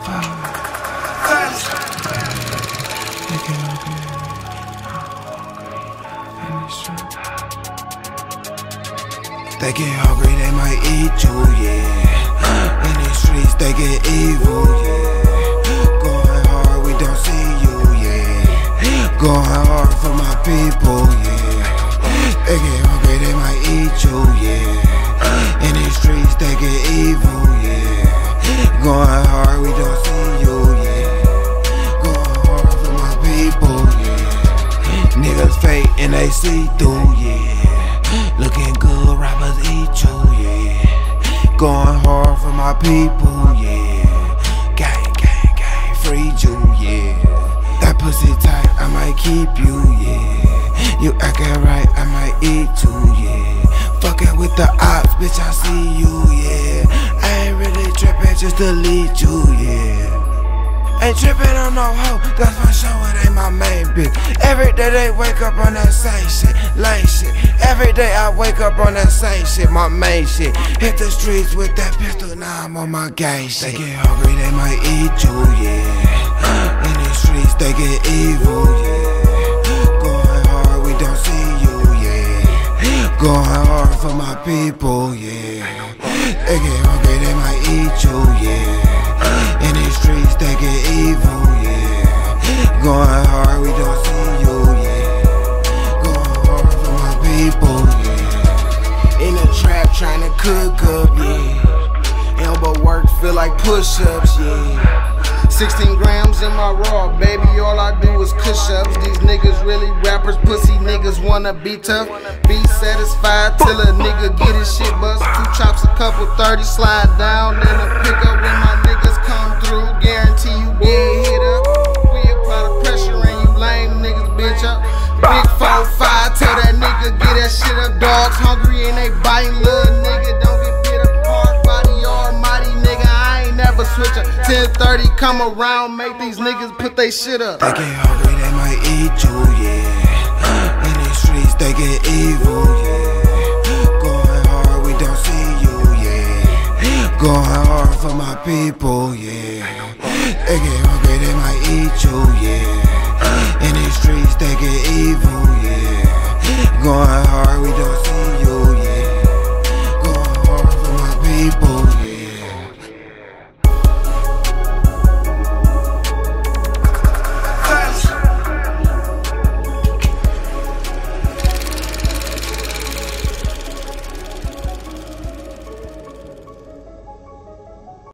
They get hungry, they might eat you, yeah. In these streets, they get evil, yeah. Going hard, we don't see you, yeah. Going hard for my people, yeah. They get hungry, they might eat you, yeah. See through, yeah. Looking good, rappers eat you, yeah. Going hard for my people, yeah. Gang, gang, gang, free you, yeah. That pussy tight, I might keep you, yeah. You acting right, I might eat you, yeah. Fucking with the ops, bitch, I see you, yeah. I ain't really tripping, just delete you, yeah. Ain't trippin' on no hoe, that's for sure, it ain't my main bitch. Every day they wake up on that same shit, lame shit. Every day I wake up on that same shit, my main shit. Hit the streets with that pistol, now I'm on my gang shit. They get hungry, they might eat you, yeah. In the streets, they get evil, yeah. Going hard, we don't see you, yeah. Going hard for my people, yeah. They get hungry, they might eat trying to cook up, yeah. Elbow work feel like push ups, yeah. 16 grams in my raw, baby. All I do is push ups. These niggas really rappers, pussy niggas wanna be tough. Be satisfied till a nigga get his shit bust. Two chops, a couple 30, slide down in a pickup when my niggas come through. Guarantee you get hit up. We apply the pressure and you lame niggas, bitch up. Big 4-5, tell that nigga get that shit up. Dogs hungry ain't switch up. 1030, come around, make these niggas put they shit up. They get hungry, they might eat you, yeah. In these streets, they get evil, yeah. Going hard, we don't see you, yeah. Going hard for my people, yeah. They get hungry, they might eat you, yeah. In these streets, they get evil, yeah.